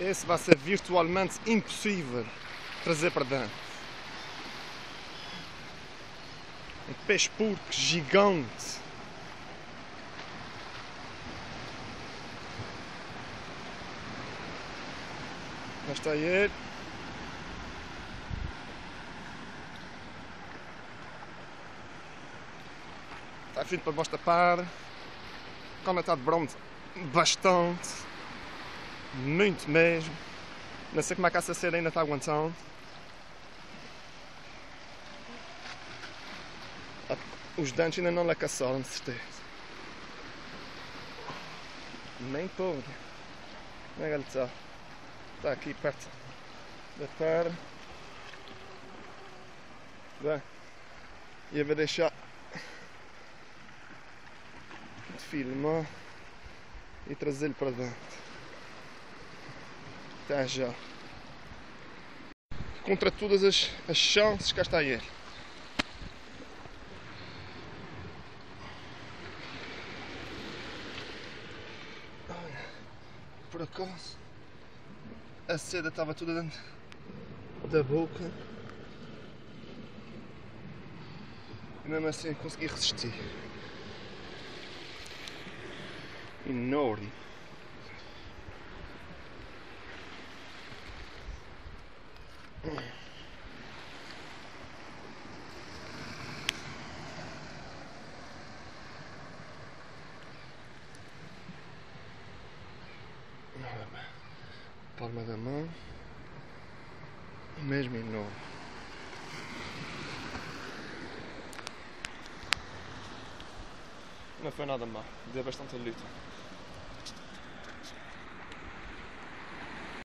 esse vai ser virtualmente impossível trazer para dentro. Um peixe porco gigante. Lá está ele. Está vindo para baixo par. Como está de bronze, bastante. Muito mesmo. Não sei como é que essa cera ainda está aguentando. Ah, Os dentes ainda não lhe caçaram, de certeza. Nem podre. Como é que ele está? Está aqui perto da perna. Bem, eu vou deixar de filmar e trazê-lo para dentro. Até já. Contra todas as, as chances, cá está ele. Olha, Por acaso, a seda estava toda dentro da boca. E mesmo assim consegui resistir. Enorme. Ora bem. Palma da mão. Mesmo enorme. Não foi nada mal. Deu bastante luta.